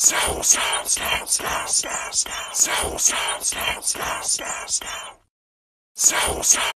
Scout, scout, scout, scout, scout, scout, scout, scout, scout, scout, scout, scout, scout, scout,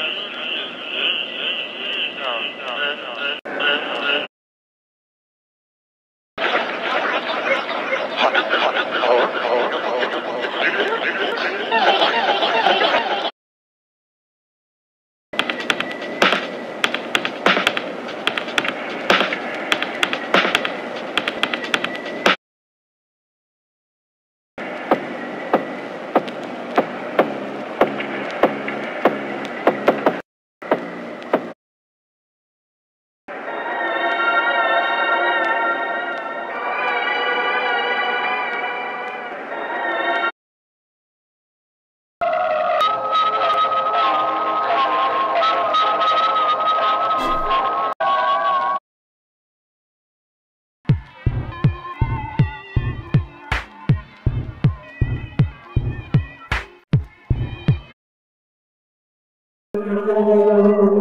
Gracias.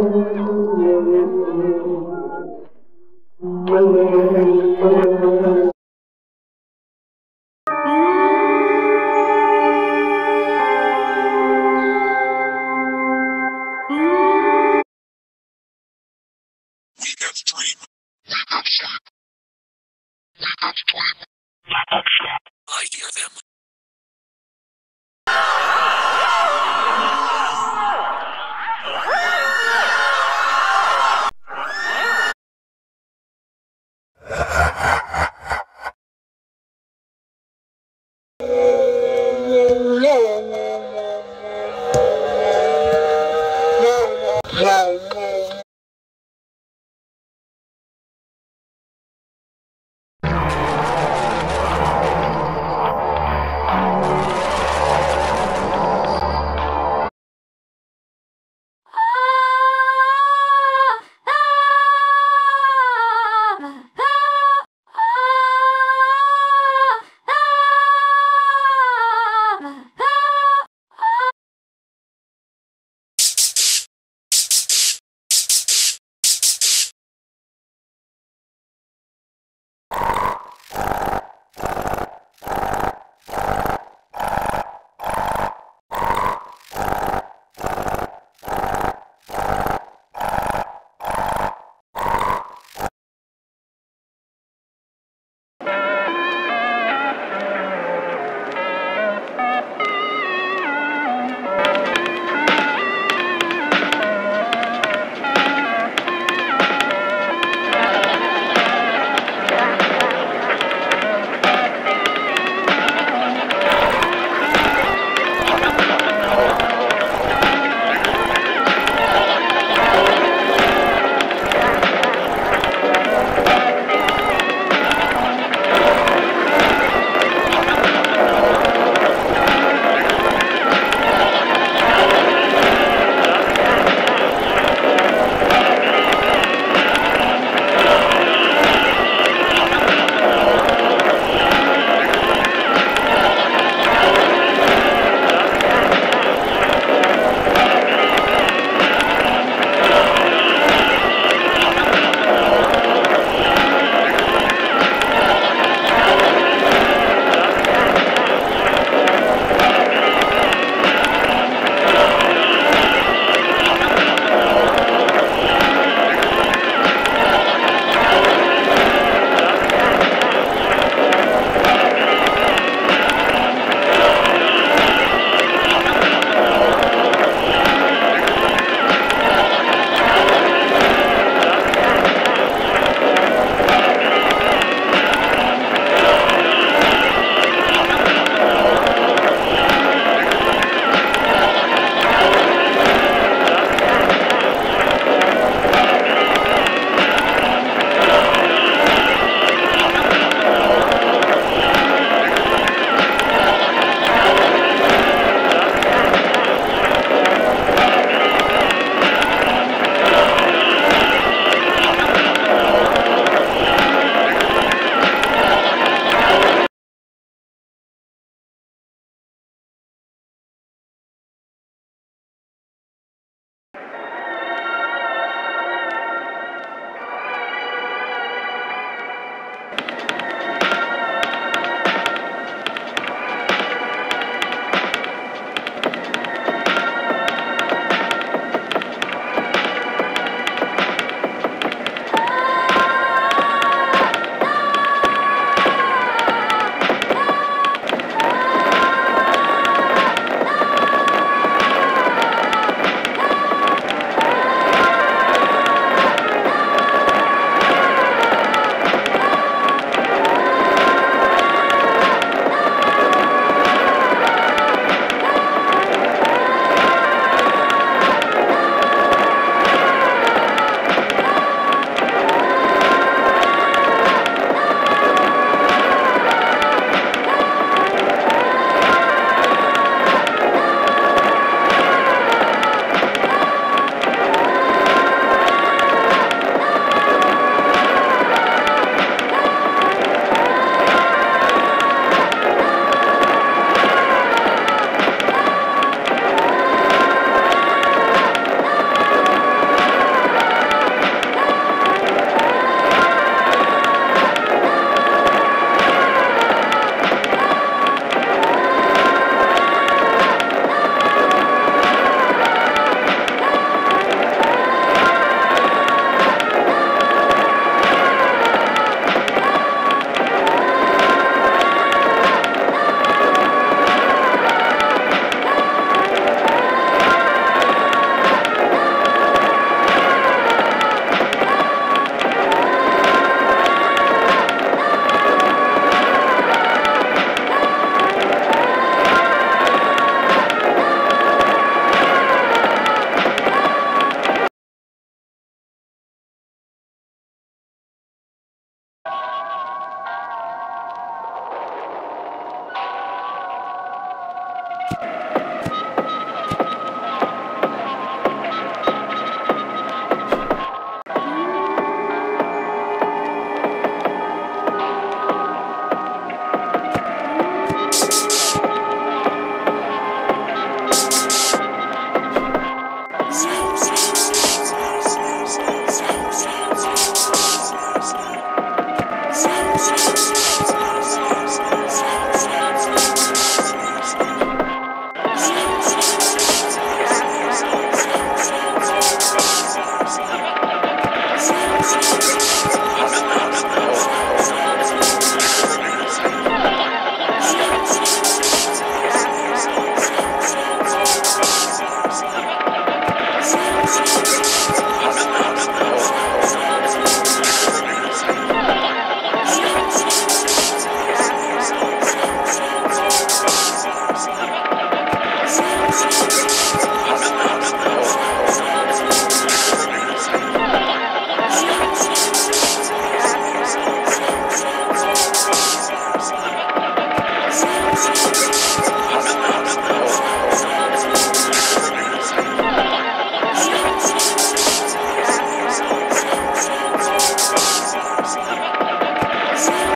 Woo!